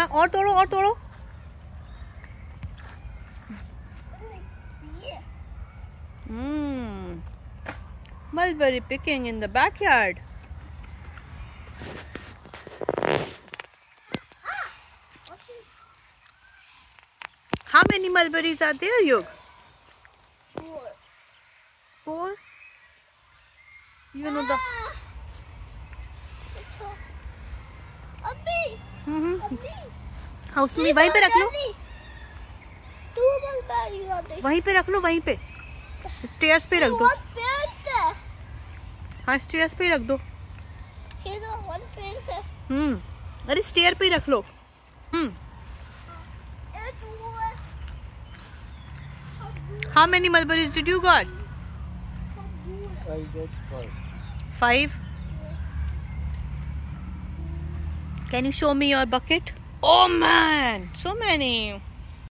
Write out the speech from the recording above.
हाँ और तोड़ो और तोड़ो Hmm. Mulberry picking in the backyard. How many mulberries are there, Yug? Four. You know the. हाँ उसमें वहीं पे रख लो। तू वहीं पे रख लो वहीं पे। स्टेयर्स पे रख दो। बहुत पेंट है। हाँ स्टेयर्स पे रख दो। ये तो वन पेंट है। हम्म अरे स्टेयर पे रख लो। हम्म। है। How many mulberries did you got? I got five. Five. Can you show me your bucket? Oh man, so many.